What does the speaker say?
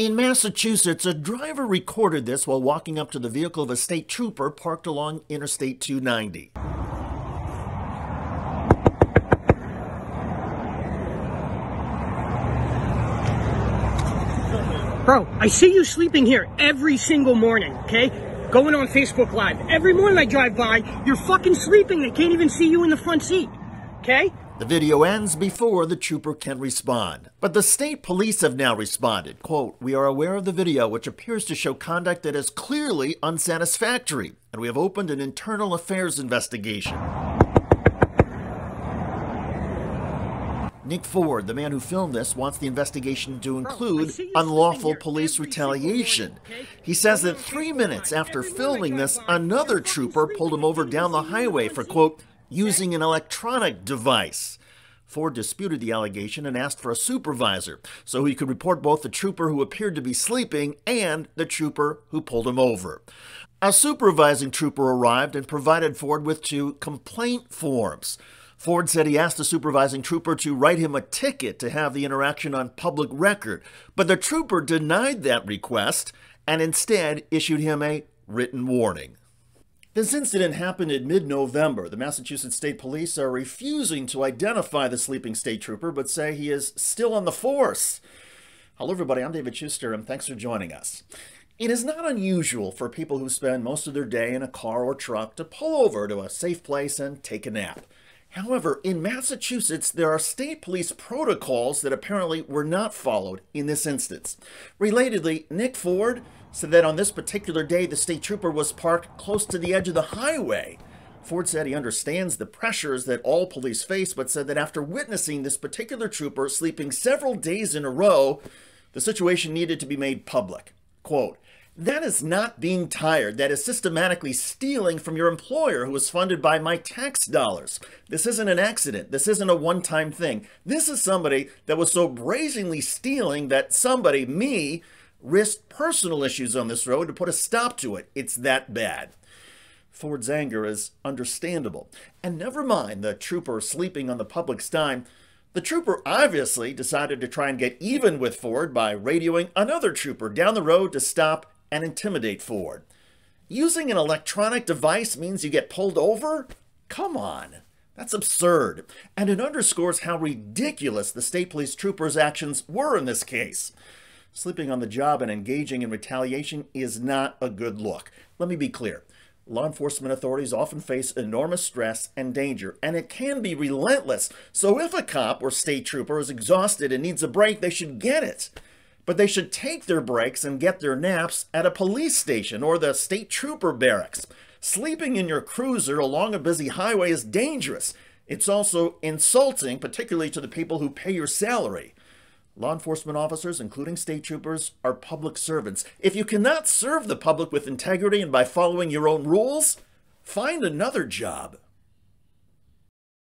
In Massachusetts, a driver recorded this while walking up to the vehicle of a state trooper parked along Interstate 290. Bro, I see you sleeping here every single morning, okay? Going on Facebook Live. Every morning I drive by, you're fucking sleeping. They can't even see you in the front seat, okay? The video ends before the trooper can respond. But the state police have now responded. Quote, We are aware of the video, which appears to show conduct that is clearly unsatisfactory, and we have opened an internal affairs investigation. Nick Ford, the man who filmed this, wants the investigation to include unlawful police retaliation. He says that three minutes after filming this, another trooper pulled him over down the highway for, quote, using an electronic device. Ford disputed the allegation and asked for a supervisor so he could report both the trooper who appeared to be sleeping and the trooper who pulled him over. A supervising trooper arrived and provided Ford with two complaint forms. Ford said he asked the supervising trooper to write him a ticket to have the interaction on public record, but the trooper denied that request and instead issued him a written warning. This incident happened in mid November. The Massachusetts State Police are refusing to identify the sleeping state trooper, but say he is still on the force. Hello, everybody. I'm David Shuster, and thanks for joining us. It is not unusual for people who spend most of their day in a car or truck to pull over to a safe place and take a nap. However, in Massachusetts, there are state police protocols that apparently were not followed in this instance. Relatedly, Nick Ford said that on this particular day, the state trooper was parked close to the edge of the highway. Ford said he understands the pressures that all police face, but said that after witnessing this particular trooper sleeping several days in a row, the situation needed to be made public. Quote, that is not being tired. That is systematically stealing from your employer who is funded by my tax dollars. This isn't an accident. This isn't a one time thing. This is somebody that was so brazenly stealing that somebody, me, risked personal issues on this road to put a stop to it. It's that bad. Ford's anger is understandable. And never mind the trooper sleeping on the public's dime. The trooper obviously decided to try and get even with Ford by radioing another trooper down the road to stop and intimidate Ford. Using an electronic device means you get pulled over? Come on. That's absurd. And it underscores how ridiculous the state police troopers' actions were in this case. Sleeping on the job and engaging in retaliation is not a good look. Let me be clear. Law enforcement authorities often face enormous stress and danger, and it can be relentless. So if a cop or state trooper is exhausted and needs a break, they should get it but they should take their breaks and get their naps at a police station or the state trooper barracks. Sleeping in your cruiser along a busy highway is dangerous. It's also insulting, particularly to the people who pay your salary. Law enforcement officers, including state troopers, are public servants. If you cannot serve the public with integrity and by following your own rules, find another job.